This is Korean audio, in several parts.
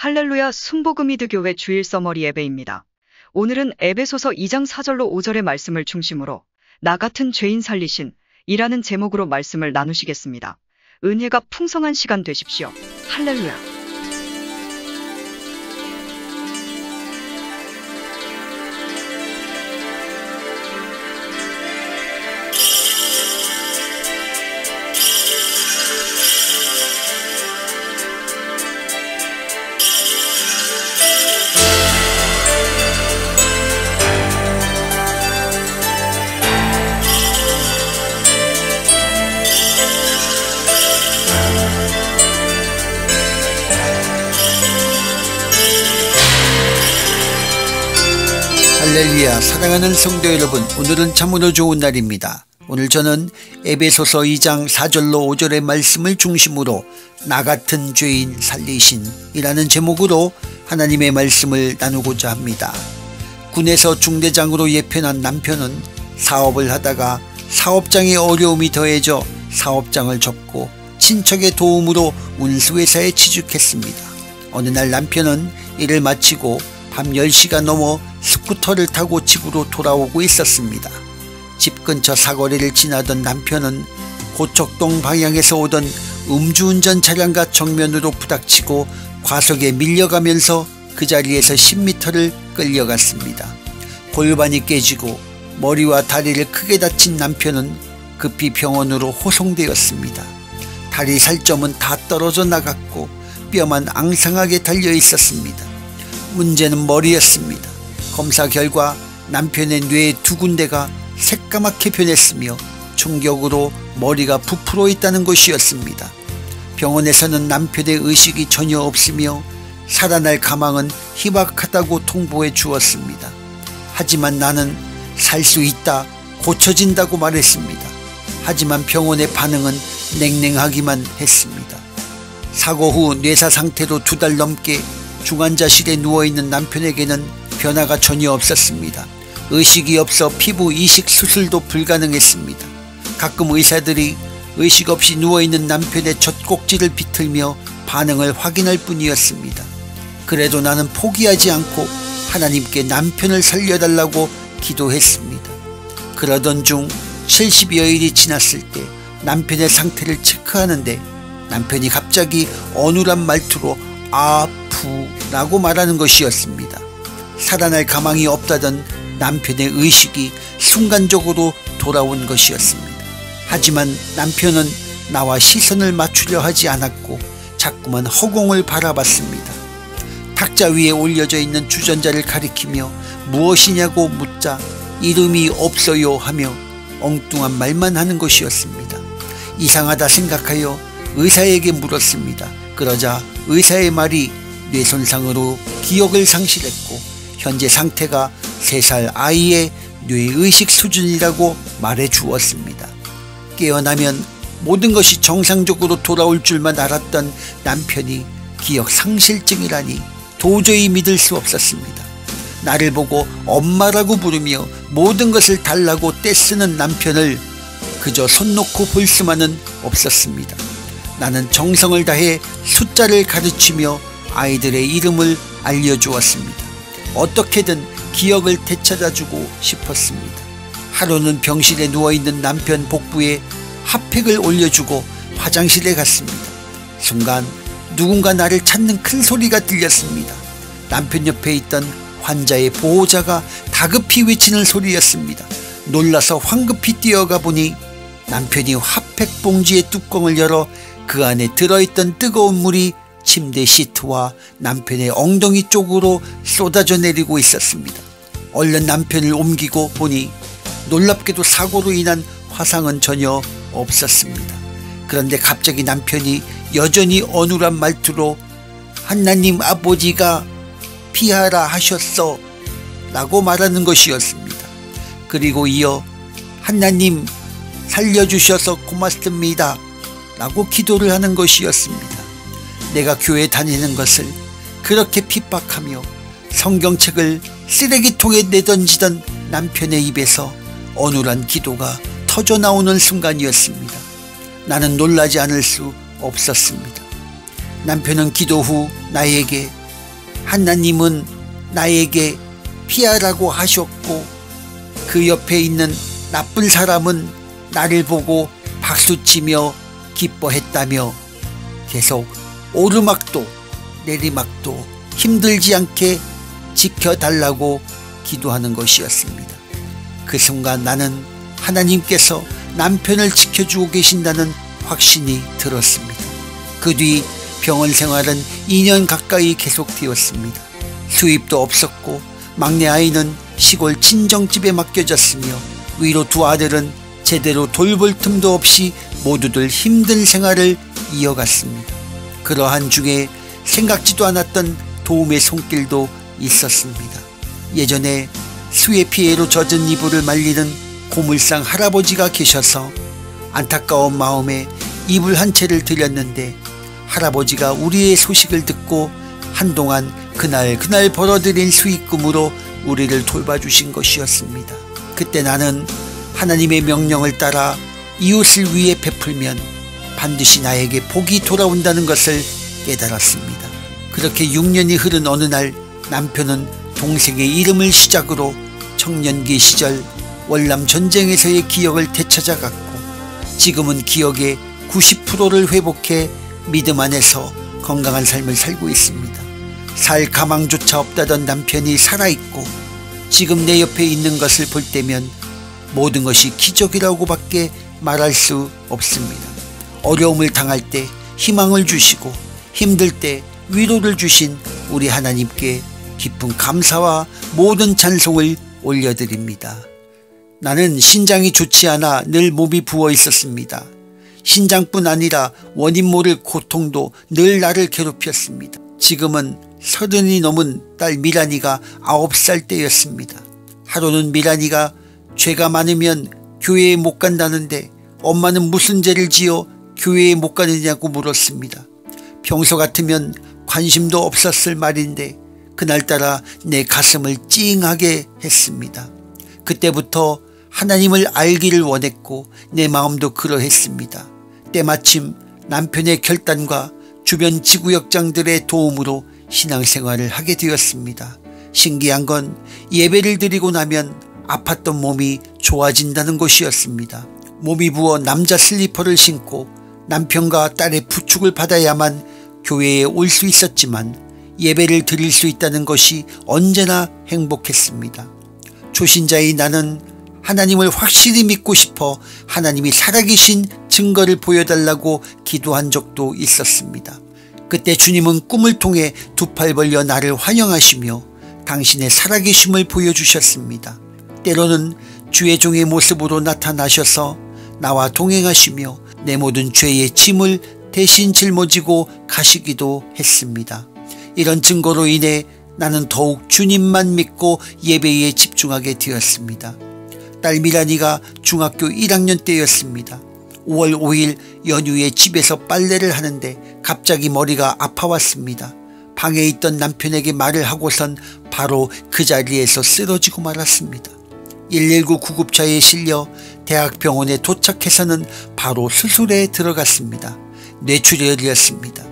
할렐루야 순복음이드 교회 주일 서머리 예배입니다. 오늘은 에베소서 2장 4절로 5절의 말씀을 중심으로 나 같은 죄인 살리신 이라는 제목으로 말씀을 나누시겠습니다. 은혜가 풍성한 시간 되십시오. 할렐루야. 할렐루야 사랑하는 성도 여러분 오늘은 참으로 좋은 날입니다. 오늘 저는 에베소서 2장 4절로 5절의 말씀을 중심으로 나 같은 죄인 살리신 이라는 제목으로 하나님의 말씀을 나누고자 합니다. 군에서 중대장으로 예편한 남편은 사업을 하다가 사업장의 어려움이 더해져 사업장을 접고 친척의 도움으로 운수회사에 취직했습니다. 어느 날 남편은 일을 마치고 밤 10시가 넘어 스쿠터를 타고 집으로 돌아오고 있었습니다. 집 근처 사거리를 지나던 남편은 고척동 방향에서 오던 음주운전 차량과 정면으로 부닥치고 과속에 밀려가면서 그 자리에서 10m를 끌려갔습니다. 골반이 깨지고 머리와 다리를 크게 다친 남편은 급히 병원으로 호송되었습니다. 다리 살점은 다 떨어져 나갔고 뼈만 앙상하게 달려 있었습니다. 문제는 머리였습니다. 검사 결과 남편의 뇌 두 군데가 새까맣게 변했으며 충격으로 머리가 부풀어 있다는 것이었습니다. 병원에서는 남편의 의식이 전혀 없으며 살아날 가망은 희박하다고 통보해 주었습니다. 하지만 나는 살 수 있다, 고쳐진다고 말했습니다. 하지만 병원의 반응은 냉랭하기만 했습니다. 사고 후 뇌사 상태로 두 달 넘게 중환자실에 누워있는 남편에게는 변화가 전혀 없었습니다. 의식이 없어 피부 이식 수술도 불가능했습니다. 가끔 의사들이 의식 없이 누워있는 남편의 젖꼭지를 비틀며 반응을 확인할 뿐이었습니다. 그래도 나는 포기하지 않고 하나님께 남편을 살려달라고 기도했습니다. 그러던 중 70여일이 지났을 때 남편의 상태를 체크하는데 남편이 갑자기 어눌한 말투로 아프라고 말하는 것이었습니다. 살아날 가망이 없다던 남편의 의식이 순간적으로 돌아온 것이었습니다. 하지만 남편은 나와 시선을 맞추려 하지 않았고 자꾸만 허공을 바라봤습니다. 탁자 위에 올려져 있는 주전자를 가리키며 무엇이냐고 묻자 이름이 없어요 하며 엉뚱한 말만 하는 것이었습니다. 이상하다 생각하여 의사에게 물었습니다. 그러자 의사의 말이 뇌 손상으로 기억을 상실했고 현재 상태가 3살 아이의 뇌의식 수준이라고 말해 주었습니다. 깨어나면 모든 것이 정상적으로 돌아올 줄만 알았던 남편이 기억 상실증이라니 도저히 믿을 수 없었습니다. 나를 보고 엄마라고 부르며 모든 것을 달라고 떼쓰는 남편을 그저 손 놓고 볼 수만은 없었습니다. 나는 정성을 다해 숫자를 가르치며 아이들의 이름을 알려주었습니다. 어떻게든 기억을 되찾아주고 싶었습니다. 하루는 병실에 누워있는 남편 복부에 핫팩을 올려주고 화장실에 갔습니다. 순간 누군가 나를 찾는 큰 소리가 들렸습니다. 남편 옆에 있던 환자의 보호자가 다급히 외치는 소리였습니다. 놀라서 황급히 뛰어가 보니 남편이 핫팩 봉지의 뚜껑을 열어 그 안에 들어있던 뜨거운 물이 침대 시트와 남편의 엉덩이 쪽으로 쏟아져 내리고 있었습니다. 얼른 남편을 옮기고 보니 놀랍게도 사고로 인한 화상은 전혀 없었습니다. 그런데 갑자기 남편이 여전히 어눌한 말투로 하나님 아버지가 피하라 하셨어 라고 말하는 것이었습니다. 그리고 이어 하나님 살려주셔서 고맙습니다 라고 기도를 하는 것이었습니다. 내가 교회 다니는 것을 그렇게 핍박하며 성경책을 쓰레기통에 내던지던 남편의 입에서 어눌한 기도가 터져 나오는 순간이었습니다. 나는 놀라지 않을 수 없었습니다. 남편은 기도 후 나에게 하나님은 나에게 피하라고 하셨고 그 옆에 있는 나쁜 사람은 나를 보고 박수치며 기뻐했다며 계속 오르막도 내리막도 힘들지 않게 지켜달라고 기도하는 것이었습니다. 그 순간 나는 하나님께서 남편을 지켜주고 계신다는 확신이 들었습니다. 그 뒤 병원 생활은 2년 가까이 계속되었습니다. 수입도 없었고 막내 아이는 시골 친정집에 맡겨졌으며 위로 두 아들은 제대로 돌볼 틈도 없이 모두들 힘든 생활을 이어갔습니다. 그러한 중에 생각지도 않았던 도움의 손길도 있었습니다. 예전에 수해 피해로 젖은 이불을 말리는 고물상 할아버지가 계셔서 안타까운 마음에 이불 한 채를 드렸는데 할아버지가 우리의 소식을 듣고 한동안 그날 그날 벌어들인 수익금으로 우리를 돌봐주신 것이었습니다. 그때 나는 하나님의 명령을 따라 이웃을 위해 베풀면 반드시 나에게 복이 돌아온다는 것을 깨달았습니다. 그렇게 6년이 흐른 어느 날 남편은 동생의 이름을 시작으로 청년기 시절 월남 전쟁에서의 기억을 되찾아갔고 지금은 기억의 90%를 회복해 믿음 안에서 건강한 삶을 살고 있습니다. 살 가망조차 없다던 남편이 살아있고 지금 내 옆에 있는 것을 볼 때면 모든 것이 기적이라고밖에 말할 수 없습니다. 어려움을 당할 때 희망을 주시고 힘들 때 위로를 주신 우리 하나님께 깊은 감사와 모든 찬송을 올려드립니다. 나는 신장이 좋지 않아 늘 몸이 부어 있었습니다. 신장뿐 아니라 원인 모를 고통도 늘 나를 괴롭혔습니다. 지금은 서른이 넘은 딸 미란이가 아홉 살 때였습니다. 하루는 미란이가 죄가 많으면 교회에 못 간다는데 엄마는 무슨 죄를 지어 교회에 못 가느냐고 물었습니다. 평소 같으면 관심도 없었을 말인데 그날따라 내 가슴을 찡하게 했습니다. 그때부터 하나님을 알기를 원했고 내 마음도 그러했습니다. 때마침 남편의 결단과 주변 지구역장들의 도움으로 신앙생활을 하게 되었습니다. 신기한 건 예배를 드리고 나면 아팠던 몸이 좋아진다는 것이었습니다. 몸이 부어 남자 슬리퍼를 신고 남편과 딸의 부축을 받아야만 교회에 올 수 있었지만 예배를 드릴 수 있다는 것이 언제나 행복했습니다. 초신자의 나는 하나님을 확실히 믿고 싶어 하나님이 살아계신 증거를 보여달라고 기도한 적도 있었습니다. 그때 주님은 꿈을 통해 두 팔 벌려 나를 환영하시며 당신의 살아계심을 보여주셨습니다. 때로는 주의 종의 모습으로 나타나셔서 나와 동행하시며 내 모든 죄의 짐을 대신 짊어지고 가시기도 했습니다. 이런 증거로 인해 나는 더욱 주님만 믿고 예배에 집중하게 되었습니다. 딸 미란이가 중학교 1학년 때였습니다. 5월 5일 연휴에 집에서 빨래를 하는데 갑자기 머리가 아파왔습니다. 방에 있던 남편에게 말을 하고선 바로 그 자리에서 쓰러지고 말았습니다. 119 구급차에 실려 대학병원에 도착해서는 바로 수술에 들어갔습니다. 뇌출혈이었습니다.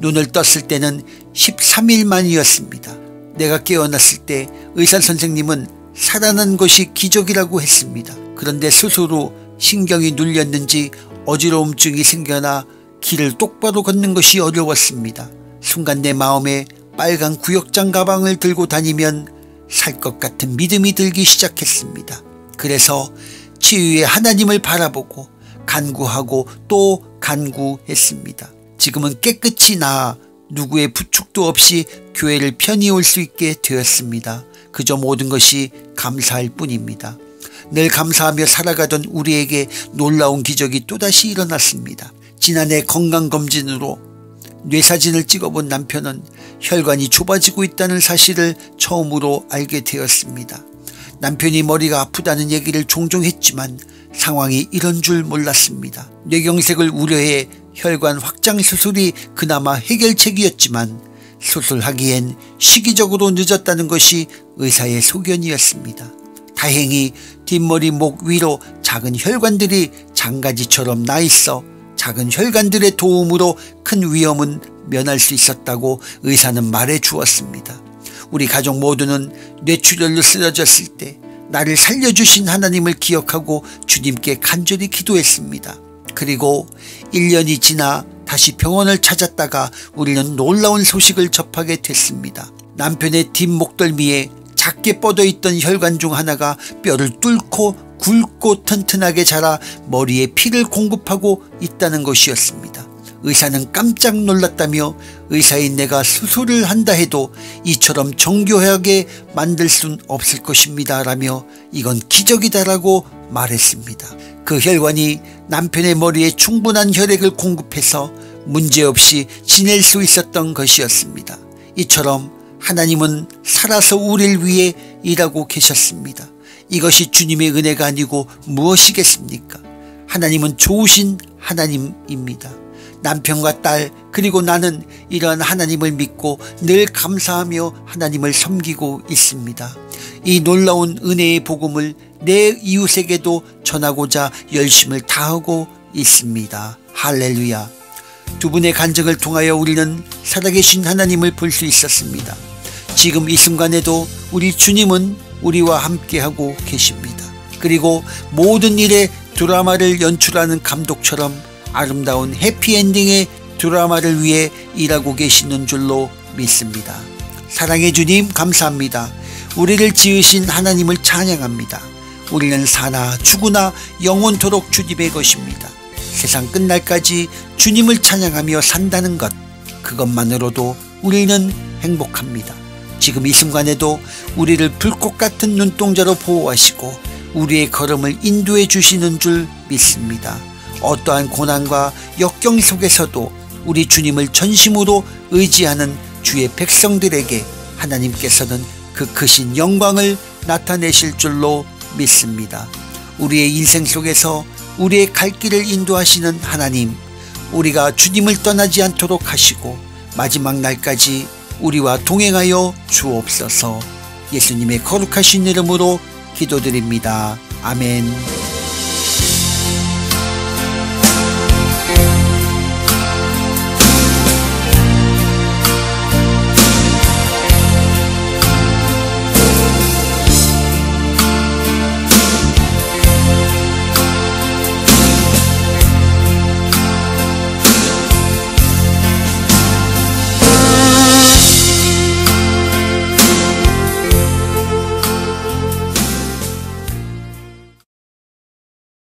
눈을 떴을 때는 13일 만이었습니다. 내가 깨어났을 때 의사 선생님은 살아난 것이 기적이라고 했습니다. 그런데 후 신경이 눌렸는지 어지러움증이 생겨나 길을 똑바로 걷는 것이 어려웠습니다. 순간 내 마음에 빨간 구역장 가방을 들고 다니면 살 것 같은 믿음이 들기 시작했습니다. 그래서 치유의 하나님을 바라보고 간구하고 또 간구했습니다. 지금은 깨끗이 나아 누구의 부축도 없이 교회를 편히 올 수 있게 되었습니다. 그저 모든 것이 감사할 뿐입니다. 늘 감사하며 살아가던 우리에게 놀라운 기적이 또다시 일어났습니다. 지난해 건강검진으로 뇌사진을 찍어본 남편은 혈관이 좁아지고 있다는 사실을 처음으로 알게 되었습니다. 남편이 머리가 아프다는 얘기를 종종 했지만 상황이 이런 줄 몰랐습니다. 뇌경색을 우려해 혈관 확장 수술이 그나마 해결책이었지만 수술하기엔 시기적으로 늦었다는 것이 의사의 소견이었습니다. 다행히 뒷머리 목 위로 작은 혈관들이 장가지처럼 나 있어 작은 혈관들의 도움으로 큰 위험은 면할 수 있었다고 의사는 말해 주었습니다. 우리 가족 모두는 뇌출혈로 쓰러졌을 때 나를 살려주신 하나님을 기억하고 주님께 간절히 기도했습니다. 그리고 1년이 지나 다시 병원을 찾았다가 우리는 놀라운 소식을 접하게 됐습니다. 남편의 뒷목덜미에 작게 뻗어 있던 혈관 중 하나가 뼈를 뚫고 굵고 튼튼하게 자라 머리에 피를 공급하고 있다는 것이었습니다. 의사는 깜짝 놀랐다며 의사인 내가 수술을 한다 해도 이처럼 정교하게 만들 순 없을 것입니다. 라며 이건 기적이다라고 말했습니다. 그 혈관이 남편의 머리에 충분한 혈액을 공급해서 문제없이 지낼 수 있었던 것이었습니다. 이처럼 하나님은 살아서 우리를 위해 일하고 계셨습니다. 이것이 주님의 은혜가 아니고 무엇이겠습니까? 하나님은 좋으신 하나님입니다. 남편과 딸 그리고 나는 이러한 하나님을 믿고 늘 감사하며 하나님을 섬기고 있습니다. 이 놀라운 은혜의 복음을 내 이웃에게도 전하고자 열심을 다하고 있습니다. 할렐루야. 두 분의 간증을 통하여 우리는 살아계신 하나님을 볼 수 있었습니다. 지금 이 순간에도 우리 주님은 우리와 함께하고 계십니다. 그리고 모든 일에 드라마를 연출하는 감독처럼 아름다운 해피엔딩의 드라마를 위해 일하고 계시는 줄로 믿습니다. 사랑의 주님 감사합니다. 우리를 지으신 하나님을 찬양합니다. 우리는 사나 죽으나 영원토록 주님의 것입니다. 세상 끝날까지 주님을 찬양하며 산다는 것 그것만으로도 우리는 행복합니다. 지금 이 순간에도 우리를 불꽃 같은 눈동자로 보호하시고 우리의 걸음을 인도해 주시는 줄 믿습니다. 어떠한 고난과 역경 속에서도 우리 주님을 전심으로 의지하는 주의 백성들에게 하나님께서는 그 크신 영광을 나타내실 줄로 믿습니다. 우리의 인생 속에서 우리의 갈 길을 인도하시는 하나님, 우리가 주님을 떠나지 않도록 하시고 마지막 날까지 우리와 동행하여 주옵소서 예수님의 거룩하신 이름으로 기도드립니다. 아멘.